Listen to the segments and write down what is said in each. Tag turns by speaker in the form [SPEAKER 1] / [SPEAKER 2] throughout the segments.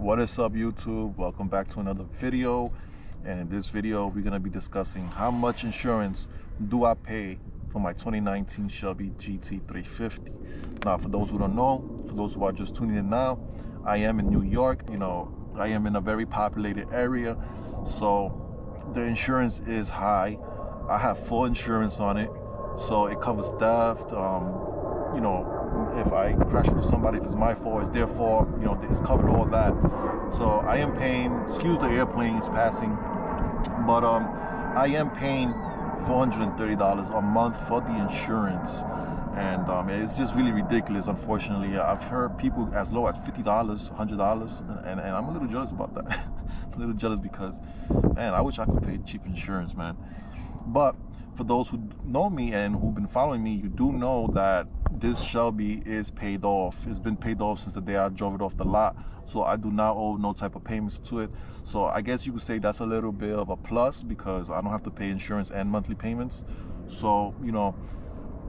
[SPEAKER 1] what is up youtube? Welcome back to another video. And in this video we're going to be discussing how much insurance do i pay for my 2019 shelby gt350 now for those who don't know for those who are just tuning in now i am in new york you know i am in a very populated area. So the insurance is high. I have full insurance on it. So it covers theft um, you know if I crash into somebody, if it's my fault, it's their fault, you know, it's covered all that. So I am paying, excuse the airplane is passing, but um, I am paying $430 a month for the insurance. And um, it's just really ridiculous, unfortunately. I've heard people as low as $50, $100, and, and I'm a little jealous about that. A little jealous because, man, I wish I could pay cheap insurance, man. But for those who know me and who've been following me, you do know that this Shelby is paid off. It's been paid off since the day I drove it off the lot. So I do not owe no type of payments to it. So I guess you could say that's a little bit of a plus because I don't have to pay insurance and monthly payments. So, you know,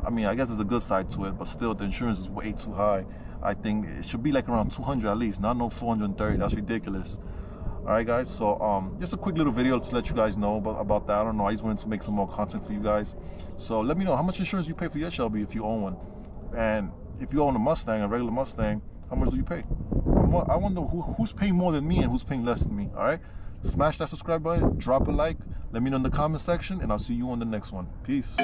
[SPEAKER 1] I mean, I guess there's a good side to it, but still the insurance is way too high. I think it should be like around 200 at least, not no 430. That's ridiculous all right guys so um just a quick little video to let you guys know about, about that i don't know i just wanted to make some more content for you guys so let me know how much insurance you pay for your shelby if you own one and if you own a mustang a regular mustang how much do you pay? I wonder who, who's paying more than me and who's paying less than me all right? Smash that subscribe button drop a like let me know in the comment section and i'll see you on the next one. Peace